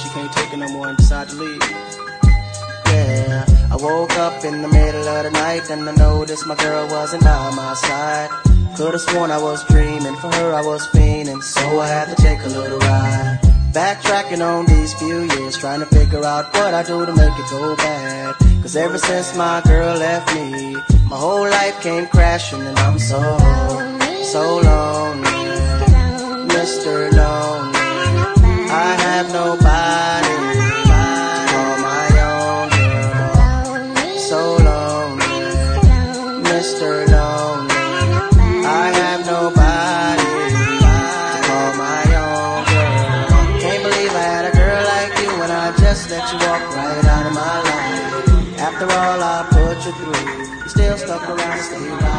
she can't take it no more and decide to leave. Yeah, I woke up in the middle of the night and I noticed my girl wasn't by my side. Could've sworn I was dreaming, for her I was fiending, so I had to take a little ride. Backtracking on these few years, trying to figure out what I do to make it go bad. Cause ever since my girl left me, my whole life came crashing and I'm so, so lonely. Mr. Lonely. I have nobody Mr. Lonely. I have nobody to call my own girl. Can't believe I had a girl like you and I just let you walk right out of my life. After all I put you through, you still stuck around stay right.